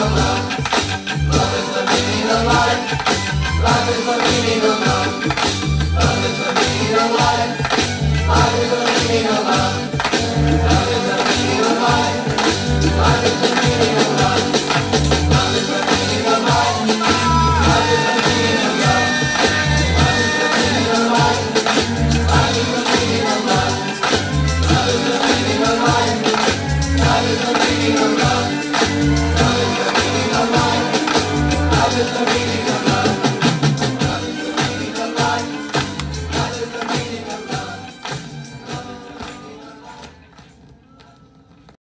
love. Hallelujah.